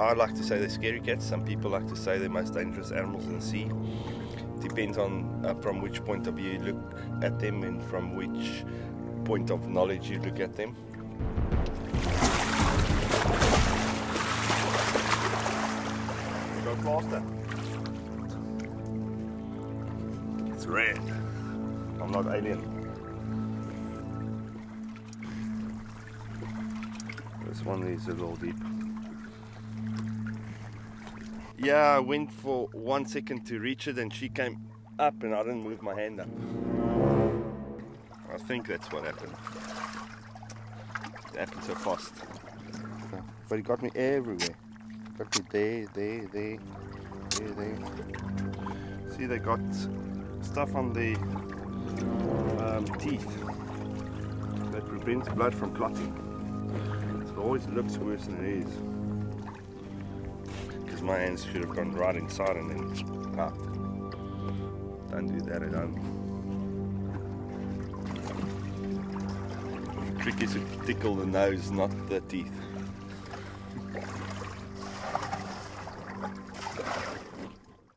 I like to say they're scary cats. Some people like to say they're most dangerous animals in the sea. Depends on uh, from which point of view you look at them and from which point of knowledge you look at them. Go faster. It's red. I'm not alien. This one is a little deep. Yeah, I went for one second to reach it and she came up and I didn't move my hand up. I think that's what happened. It happened so fast. But it got me everywhere. Got me there, there, there, there, there. See, they got stuff on the um, teeth that prevents blood from clotting. So it always looks worse than it is because my hands should have gone right inside and then popped. Don't do that at home. The trick is to tickle the nose, not the teeth.